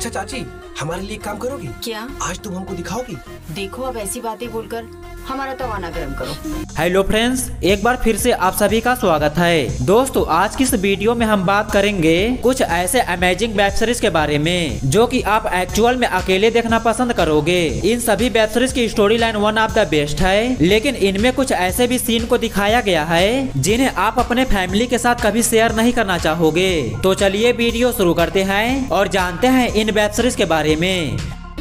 अच्छा चाची हमारे लिए एक काम करोगी? क्या? आज तुम हमको दिखाओगी? देखो अब ऐसी बातें बोलकर। हमारा तो ना गर्म करो। हेलो फ्रेंड्स एक बार फिर से आप सभी का स्वागत है। दोस्तों आज की इस वीडियो में हम बात करेंगे कुछ ऐसे अमेजिंग वेब सीरीज़ के बारे में जो कि आप एक्चुअल में अकेले देखना पसंद करोगे। इन सभी वेब सीरीज़ की story line one of the best है लेकिन इनमें कुछ ऐसे भी सीन को दिखाया गया है जिन्हें आप अपने फैमिली के साथ कभी शेयर नहीं करना चाहोगे। तो चलिए वीडियो शुरू करते हैं और जानते हैं इन वेब सीरीज़ के बारे में।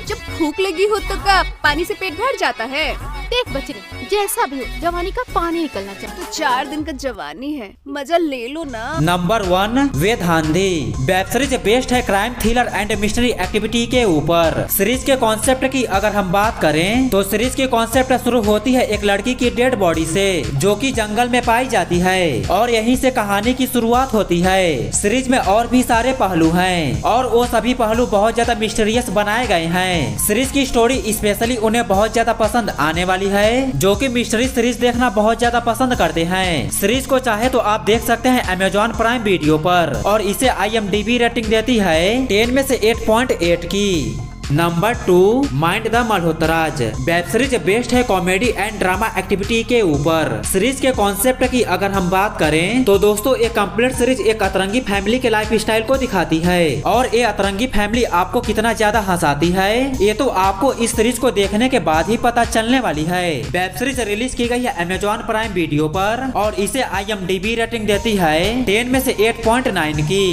जब भूख लगी हो तो का पानी से पेट भर जाता है? देख बच्चे जैसा भी हो जवानी का पानी निकलना चाहिए। तो चार दिन का जवानी है मज़ा ले लो ना। Number one Vadhandhi web series based है crime thriller and mystery activity के ऊपर। सीरीज़ के कॉन्सेप्ट की अगर हम बात करें तो सीरीज़ की कॉन्सेप्ट शुरू होती है एक लड़की की डेड बॉडी से जो कि जंगल में पाई जाती है और यहीं से कहानी की शुरुआत होती है। सीरीज़ में और भी सारे पहलू हैं और वो सभी पहलू बहुत ज़्यादा मिस्टीरियस बनाए गए हैं। सीरीज़ की स्टोरी स्पेशली उन्हें बहुत ज़्यादा पसंद आने वाली है, जो कि मिस्ट्री सीरीज़ देखना बहुत ज़्यादा पसंद करते हैं। सीरीज़ को चाहे तो आप देख सकते हैं अमेजोन प्राइम वीडियो पर, और इसे आईएमडीबी रेटिंग देती है टेन में से 8.8 की। Number two mind the Malhotras web series best है कॉमेडी एंड ड्रामा एक्टिविटी के ऊपर. सीरीज़ के कॉन्सेप्ट की अगर हम बात करें तो दोस्तों एक कंप्लीट सीरीज़ एक अतरंगी फैमिली के लाइफ स्टाइल को दिखाती है। और ये अतरंगी फैमिली आपको कितना ज़्यादा हंसाती है, ये तो आपको इस सीरीज़ को देखने के बाद ही पता चलने वाली है। वेब सीरीज़ रिलीज़ की गई है अमेजोन प्राइम वीडियो पर, और इसे आईएमडीबी रेटिंग देती है टेन में से एट की।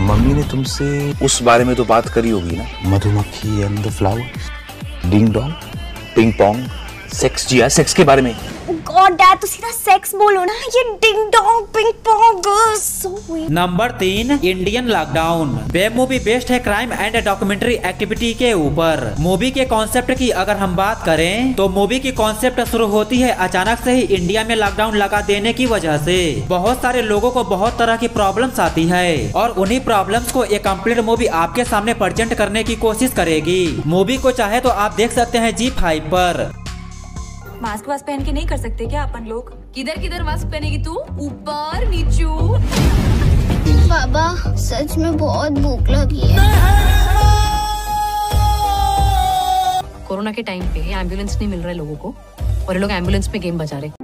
मम्मी ने तुमसे उस बारे में तो बात करी होगी ना। मधुमक्खी and the flower ding dong ping pong sex Jiya sex के बारे में। गॉड डैड तो सीधा सेक्स बोलो ना। ये ding dong ping pong so number तीन Indian lockdown web movie best है क्राइम एंड डॉक्यूमेंट्री एक्टिविटी के ऊपर। मूवी के कॉन्सेप्ट की अगर हम बात करें तो मूवी की कॉन्सेप्ट शुरू होती है अचानक से ही इंडिया में लॉकडाउन लगा देने की वजह से। बहुत सारे लोगों को बहुत तरह की प्रॉब्लम्स आती है और उन्हीं प्रॉब्लम्स को एक कंप्लीट मूवी आपके सामने प्रेजेंट करने की कोशिश करेगी। मूवी को चाहे तो आप देख सकते हैं जी फाइव पर। मास्क वास्क पहन के नहीं कर सकते क्या अपन लोग? किधर किधर मास्क पहनेगी तू? ऊपर नीचू। बाबा सच में बहुत भूख लगी है। कोरोना के टाइम पे एंबुलेंस नहीं मिल रहा है लोगों को और ये लोग एंबुलेंस में गेम बजा रहे